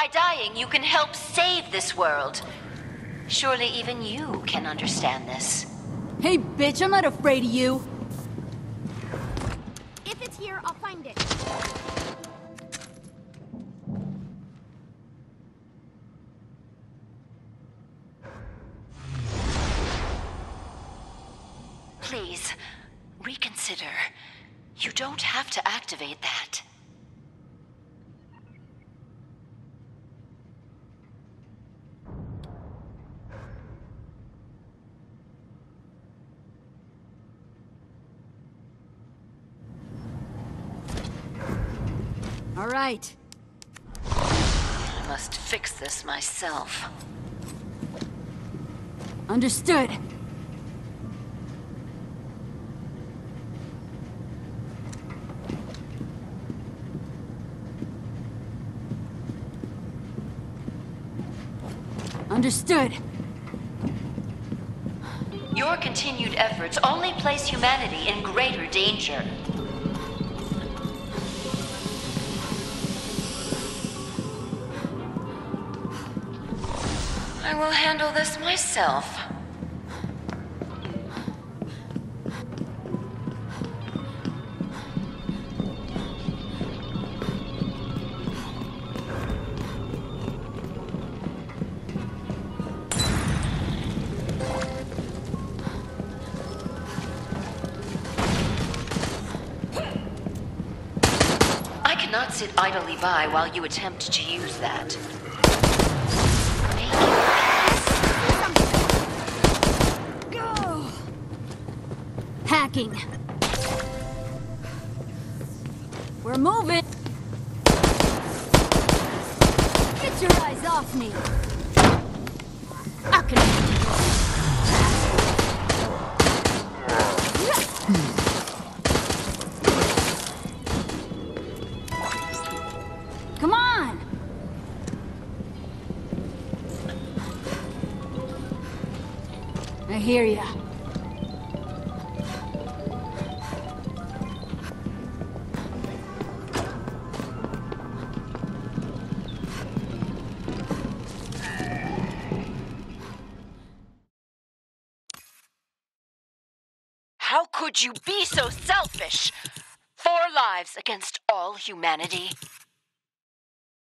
By dying, you can help save this world. Surely even you can understand this. Hey, bitch, I'm not afraid of you. If it's here, I'll find it. Please, reconsider. You don't have to activate that. All right. I must fix this myself. Understood. Understood. Your continued efforts only place humanity in greater danger. I will handle this myself. I cannot sit idly by while you attempt to use that. Hacking. We're moving. Get your eyes off me. I can. Come on! I hear ya. How could you be so selfish? Four lives against all humanity.